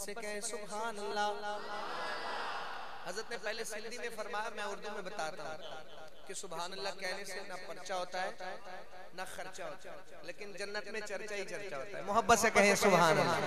से कहें सुभान अल्लाह हज़रत ने पहले सिंधी में फरमाया, मैं उर्दू में बताता हूँ कि सुभान अल्लाह कहने से ना पर्चा होता है, ना खर्चा होता है, लेकिन जन्नत में चर्चा ही चर्चा होता है। मोहब्बत से कहें सुभान अल्लाह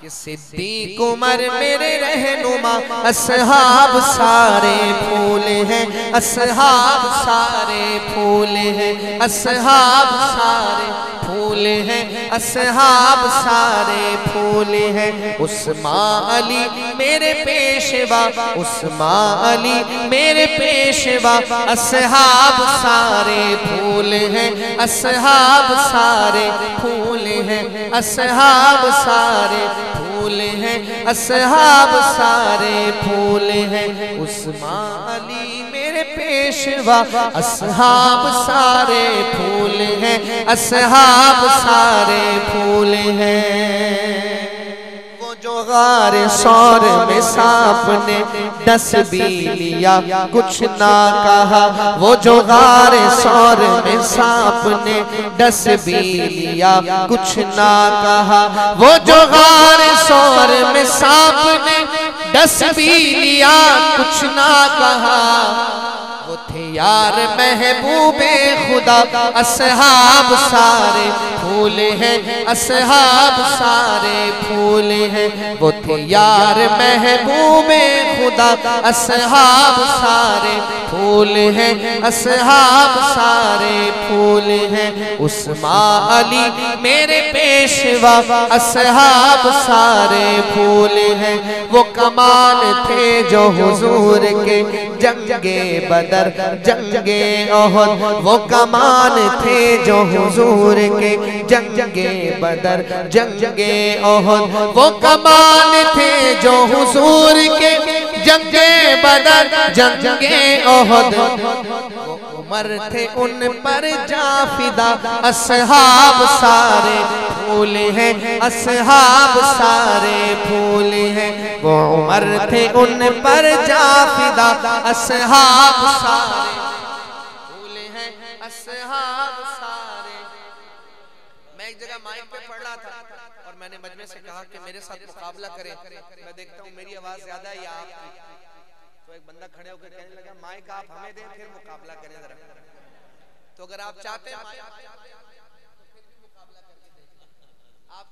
कि सिद्दीक मेरे रहनुमा, असहाब सारे फूल हैं, असहाब सारे फूल हैं, असहाब सारे फूल हैं, असहाब सारे फूल हैं। उस्मा अली मेरे पेशवा उस्मा अली मेरे पेशवा। असहाब सारे फूल हैं, असहाब सारे फूल हैं, असहाब सारे फूल हैं, असहाब सारे फूल हैं। उस्मा अली मेरे पेशवा, असहाब सारे फूल हैं, असहाब सारे फूल हैं। गार सौर में सांप ने डस भी लिया कुछ ना कहा। वो जो गार सौर में सांप ने डस भी लिया कुछ ना कहा। वो जो गार सौर में सांप ने डस भी लिया कुछ ना कहा। यार महबूबे खुदा, असहाब सारे फूल हैं, असहाब सारे फूल हैं। वो थे यार महबूबे खुदा, असहाब सारे फूल हैं, असहाब सारे फूल हैं। उस्मा अली मेरे पेशवा, असहाब सारे फूल हैं। वो कमाल थे जो हुजूर के जंगे बदर, जंगे ओहद। वो कमान थे जो हुजूर के जंगे बदर, जंगे ओहद। वो कमान थे जो हुजूर के जंगे बदर, जंगे ओहद। उमर थे उन पर जाफिदा असहाब सारे फूल हैं, असहाब सारे फूल हैं। वो उमर थे उन पर जाफिदा असहाब सारे फूल हैं, असहाब सारे मैं एक जगह माइक पे पढ़ रहा था और मैंने मजमे से कहा कि मेरे साथ मुकाबला करें। मैं देखता हूँ मेरी आवाज़ ज़्यादा है या आपकी तो एक बंदा खड़े होकर कहने लगा, माइक आप हमें दें, फिर मुकाबला करें जरा। तो अगर आप चाहते हैं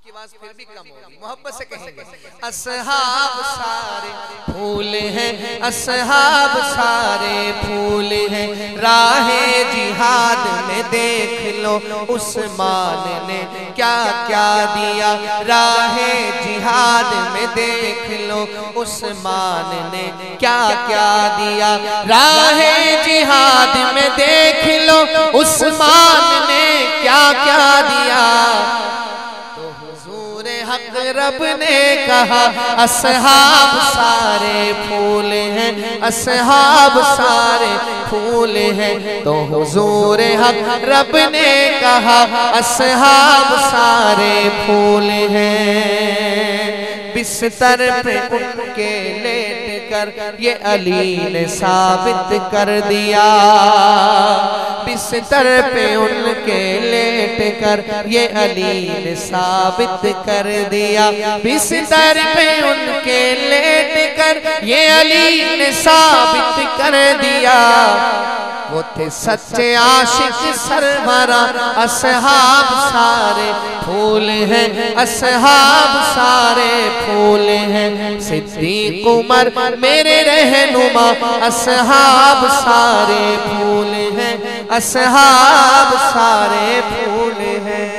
आपकी आवाज़ फिर भी कम होगी। मोहब्बत से कहेंगे। असहाब सारे फूल हैं असहाब सारे फूल हैं। राहे जिहाद में देख लो उस्मान ने क्या क्या दिया। राहे जिहाद में देख लो उस्मान ने क्या क्या दिया। राहे जिहाद में देख लो उस्मान ने क्या क्या दिया। हक रब ने कहा, असहाब सारे फूल हैं, असहाब सारे फूल हैं। तो हुजूर हक रब ने कहा, असहाब सारे फूल हैं। बिस्तर पे उनके लेट कर ये अली ने साबित कर दिया। बिस्तर पे उनके लेट कर ये अली ने साबित कर दिया। बिस्तर पे उनके लेट कर ये अली ने साबित कर दिया। वो थे सच्चे आशिक सरवरा, असहाब सारे फूल हैं, असहाब सारे फूल हैं। सिद्दीक उमर, मेरे रहनुमा, असहाब सारे फूल हैं, असहाब सारे फूल हैं।